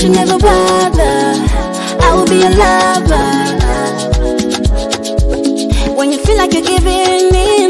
should never bother. I will be your lover. When you feel like you're giving in.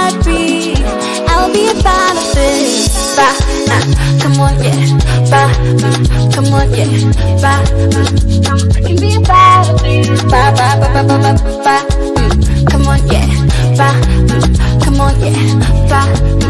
ba, nah, come on, yeah, ba, mm, come on, yeah, ba, mm, come, I can be a ba, ba, ba, ba, ba, ba, ba, ba, come on, yeah, ba, come on, yeah, ba. Mm,